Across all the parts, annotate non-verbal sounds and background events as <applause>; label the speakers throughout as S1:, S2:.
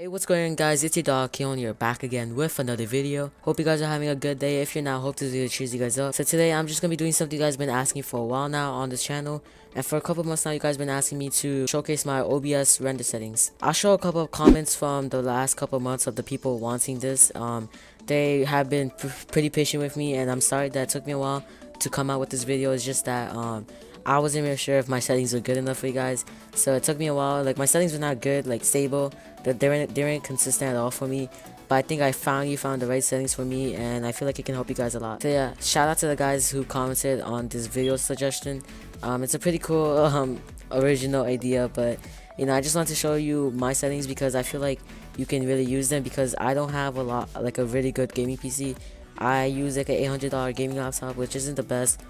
S1: Hey what's going on guys, it's your dog Khione here back again with another video. Hope you guys are having a good day, if you're not, hope this video cheers you guys up. So today I'm just to be doing something you guys been asking for a while now on this channel. And for a couple months now you guys been asking me to showcase my OBS render settings. I'll show a couple of comments from the last couple months of the people wanting this. Um, They have been pretty patient with me and I'm sorry that it took me a while to come out with this video. It's just that um, I wasn't even sure if my settings were good enough for you guys. So it took me a while. Like my settings were not good, like stable. They weren't, they weren't consistent at all for me. But I think I finally found the right settings for me and I feel like it can help you guys a lot. So yeah, shout out to the guys who commented on this video suggestion. Um, it's a pretty cool <laughs> um, original idea, but you know, I just want to show you my settings because I feel like you can really use them because I don't have a lot, like a really good gaming PC. I use like an $800 gaming laptop, which isn't the best,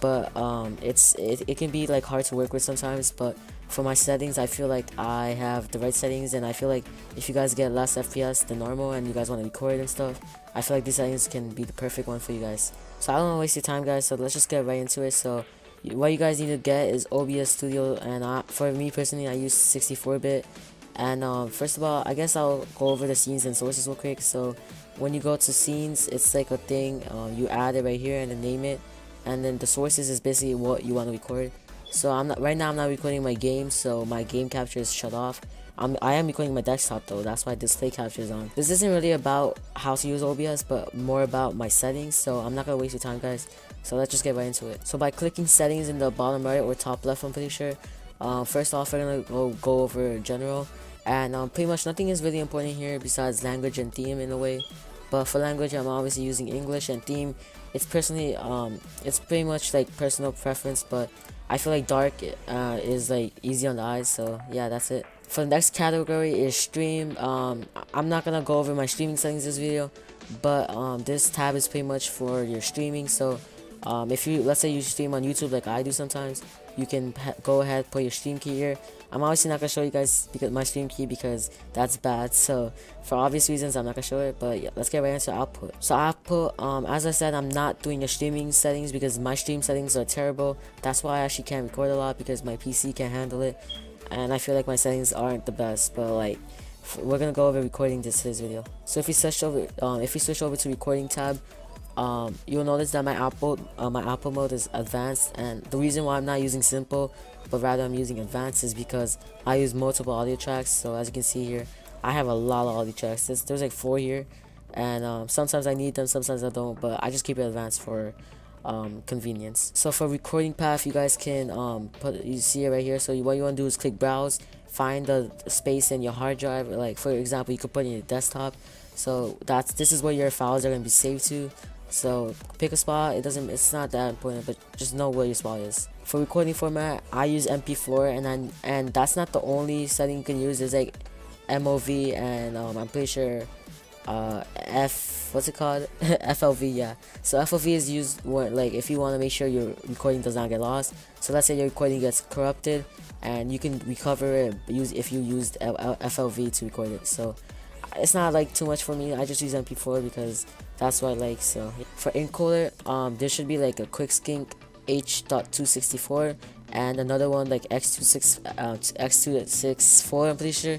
S1: but um, it's it, it can be like hard to work with sometimes. But for my settings, I feel like I have the right settings, and I feel like if you guys get less FPS than normal and you guys want to record and stuff, I feel like these settings can be the perfect one for you guys. So I don't want to waste your time, guys. So let's just get right into it. So what you guys need to get is OBS Studio, and I, for me personally, I use 64-bit. And um, first of all, I guess I'll go over the scenes and sources real quick. So when you go to scenes, it's like a thing. Uh, you add it right here and then name it and then the sources is basically what you want to record so i'm not right now i'm not recording my game so my game capture is shut off I'm, I am recording my desktop though, that's why display capture is on. This isn't really about how to use OBS, but more about my settings, so I'm not gonna waste your time guys. So let's just get right into it. So by clicking settings in the bottom right or top left, I'm pretty sure, uh, first off we're gonna go, go over general, and um, pretty much nothing is really important here besides language and theme in a way. But for language, I'm obviously using English and theme. It's personally, um, it's pretty much like personal preference, but I feel like dark uh, is like easy on the eyes. So yeah, that's it. For the next category is stream. Um, I'm not gonna go over my streaming settings this video, but um, this tab is pretty much for your streaming. So um, if you let's say you stream on YouTube like I do sometimes, you can go ahead put your stream key here. I'm obviously not gonna show you guys because my stream key because that's bad so for obvious reasons I'm not gonna show it but yeah, let's get right into output. So output um as I said I'm not doing the streaming settings because my stream settings are terrible. That's why I actually can't record a lot because my PC can't handle it and I feel like my settings aren't the best but like we're gonna go over recording this this video. So if you switch over um if we switch over to recording tab um, you'll notice that my output uh, my output mode is advanced and the reason why I'm not using simple but rather I'm using advanced is because I use multiple audio tracks. So as you can see here I have a lot of audio tracks. There's, there's like four here and um, sometimes I need them sometimes I don't but I just keep it advanced for um, convenience. So for recording path you guys can um, put you see it right here. So what you want to do is click browse find the space in your hard drive. Like for example you could put in your desktop. So that's this is where your files are going to be saved to so pick a spot. It doesn't. It's not that important, but just know where your spot is. For recording format, I use MP4, and I, and that's not the only setting you can use. There's like MOV, and um, I'm pretty sure uh, F. What's it called? <laughs> FLV. Yeah. So FLV is used when like if you want to make sure your recording does not get lost. So let's say your recording gets corrupted, and you can recover it use if you used FLV to record it. So it's not like too much for me. I just use MP4 because that's what I like. So for encoder, um, there should be like a QuickSync H.264 and another one like X26 uh, X264. I'm pretty sure.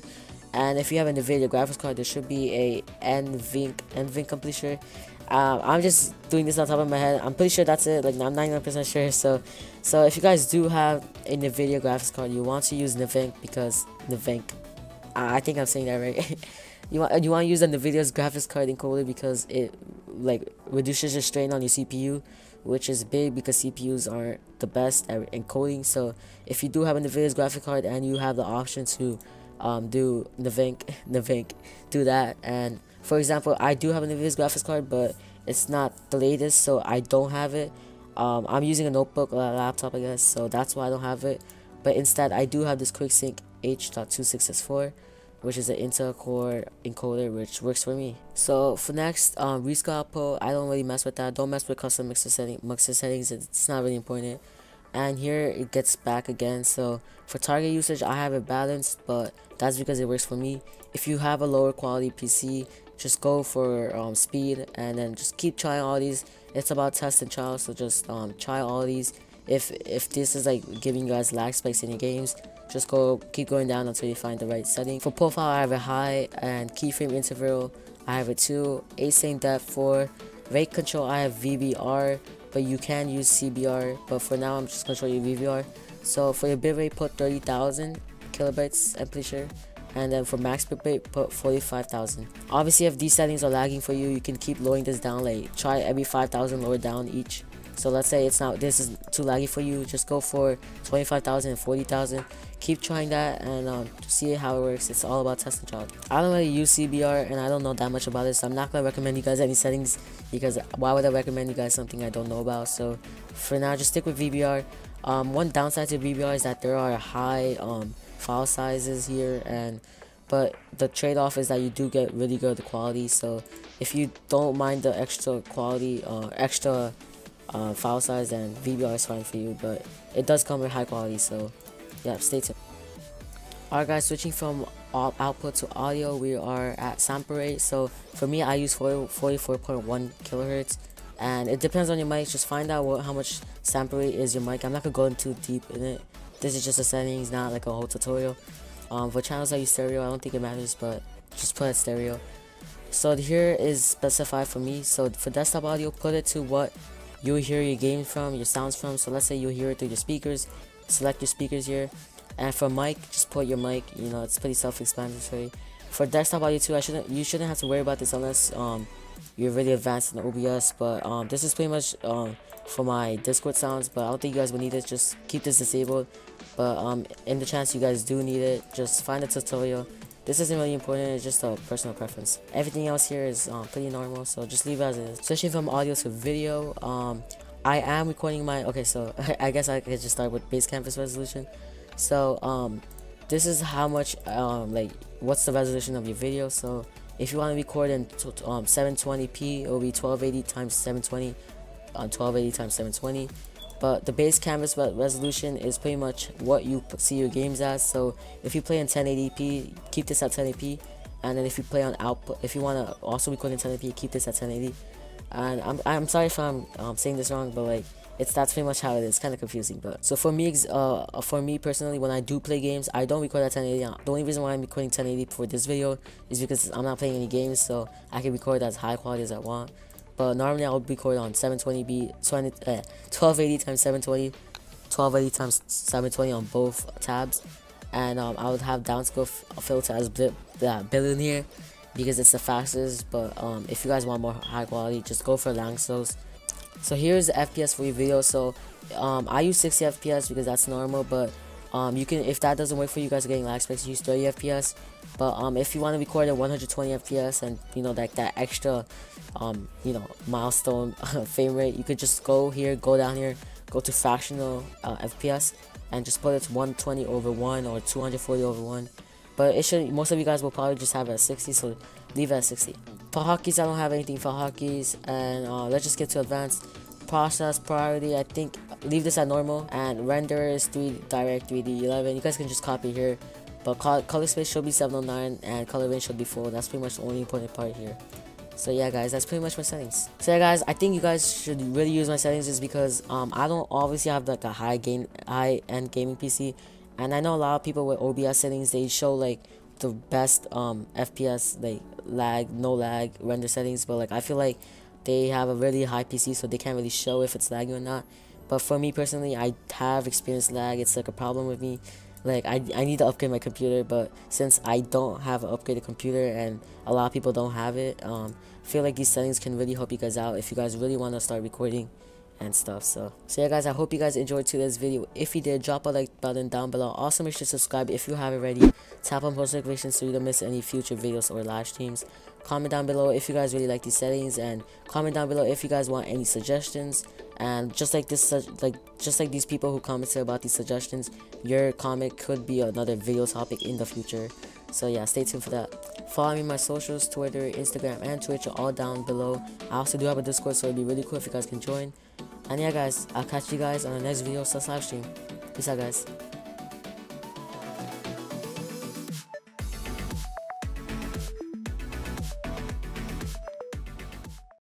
S1: And if you have a NVIDIA graphics card, there should be a. I'm pretty sure. Um, I'm just doing this on top of my head. I'm pretty sure that's it. Like I'm 99% sure. <laughs> So, so if you guys do have a NVIDIA graphics card, you want to use NVENC because NVENC. I think I'm saying that right. <laughs> you want you want to use the NVIDIA's graphics card encoder because it like reduces the strain on your CPU, which is big because CPUs aren't the best at encoding. So if you do have a NVIDIA's graphic card and you have the option to um, do NVENC, <laughs> NVENC, do that. And for example, I do have a NVIDIA's graphics card, but it's not the latest, so I don't have it. Um, I'm using a notebook or a laptop, I guess, so that's why I don't have it. But instead, I do have this QuickSync H.2664 which is an Intel Core encoder, which works for me. So for next, um, rescale output, I don't really mess with that. Don't mess with custom mixer setting, mixer settings. It's not really important. And here it gets back again. So for target usage, I have it balanced, but that's because it works for me. If you have a lower quality PC, just go for um, speed and then just keep trying all these. It's about test and trial, so just um, try all these if if this is like giving you guys lag spikes in your games just go keep going down until you find the right setting. For profile i have a high and keyframe interval i have a 2 async depth 4 rate control i have vbr but you can use cbr but for now i'm just gonna show you vbr so for your bitrate put 30,000 kilobytes i'm pretty sure and then for max bitrate put 45,000 obviously if these settings are lagging for you you can keep lowering this down like try every 5,000 lower down each so let's say it's not this is too laggy for you just go for 25,000 and 40,000 keep trying that and um, see how it works. It's all about testing child. I don't really use CBR and I don't know that much about it so I'm not gonna recommend you guys any settings because why would I recommend you guys something I don't know about? So for now just stick with VBR um, one downside to VBR is that there are high um, file sizes here and but the trade-off is that you do get really good quality. So if you don't mind the extra quality uh, extra uh, file size then VBR is fine for you but it does come with high quality so yeah stay tuned. Alright guys switching from output to audio we are at sample rate. So for me I use 44.1 kilohertz and it depends on your mic. Just find out what how much sample rate is your mic. I'm not gonna go into deep in it. This is just a settings not like a whole tutorial. Um, for channels I use stereo I don't think it matters but just put it stereo. So here is specified for me. So for desktop audio put it to what you'll hear your game from, your sounds from. So let's say you hear it through your speakers. Select your speakers here. And for mic, just put your mic. You know, it's pretty self-explanatory. For desktop audio too, I shouldn't you shouldn't have to worry about this unless um you're really advanced in OBS. But um this is pretty much um for my Discord sounds. But I don't think you guys will need it. Just keep this disabled. But um in the chance you guys do need it, just find a tutorial this isn't really important, it's just a personal preference. Everything else here is um, pretty normal, so just leave it as is. Switching from audio to video, um, I am recording my, okay, so <laughs> I guess I could just start with base canvas resolution. So, um, this is how much, um, like, what's the resolution of your video. So, if you want to record in um, 720p, it will be 1280 times 720 on 1280 times 720 but the base canvas resolution is pretty much what you see your games as. So if you play in 1080p keep this at 1080p and then if you play on output if you want to also record in 1080p keep this at 1080 and I'm, I'm sorry if I'm um, saying this wrong but like it's that's pretty much how it is. Kind of confusing but so for me uh for me personally when I do play games I don't record at 1080 the only reason why I'm recording 1080 for this video is because I'm not playing any games so I can record as high quality as I want but normally I would record on 720p, 20, uh, 1280 times 720, 1280 times 720 on both tabs. And um, I would have downscale filter as bit, uh, billion here because it's the fastest. But um, if you guys want more high quality, just go for Lanczos. So here's the FPS for your video. So um, I use 60 FPS because that's normal, but um, you can if that doesn't work for you guys getting lag spikes, use 30 FPS. But um, if you want to record at 120 FPS and you know like that extra um, you know milestone <laughs> frame rate, you could just go here, go down here, go to fractional uh, FPS, and just put it to 120 over one or 240 over one. But it should most of you guys will probably just have it at 60, so leave it at 60. For hotkeys, I don't have anything for hotkeys, and uh, let's just get to advanced process priority. I think leave this at normal and render is 3 direct 3d 11 you guys can just copy here but color space should be 709 and color range should be full that's pretty much the only important part here. So yeah guys that's pretty much my settings. So yeah guys i think you guys should really use my settings just because um i don't obviously have like a high gain high end gaming pc and i know a lot of people with obs settings they show like the best um fps like lag no lag render settings. But like i feel like they have a really high pc so they can't really show if it's lagging or not. But for me personally, I have experienced lag. It's like a problem with me. Like I, I need to upgrade my computer, but since I don't have an upgraded computer and a lot of people don't have it, um, I feel like these settings can really help you guys out if you guys really want to start recording and stuff so. So yeah guys i hope you guys enjoyed today's video. If you did drop a like button down below. Also make sure to subscribe if you haven't already. Tap on post notifications so you don't miss any future videos or live streams. Comment down below if you guys really like these settings and comment down below if you guys want any suggestions. And just like this like just like these people who commented about these suggestions your comment could be another video topic in the future. So yeah stay tuned for that. Follow me on my socials twitter instagram and twitch are all down below. I also do have a discord so it'd be really cool if you guys can join and yeah guys i'll catch you guys on the next video. Slash live stream peace out guys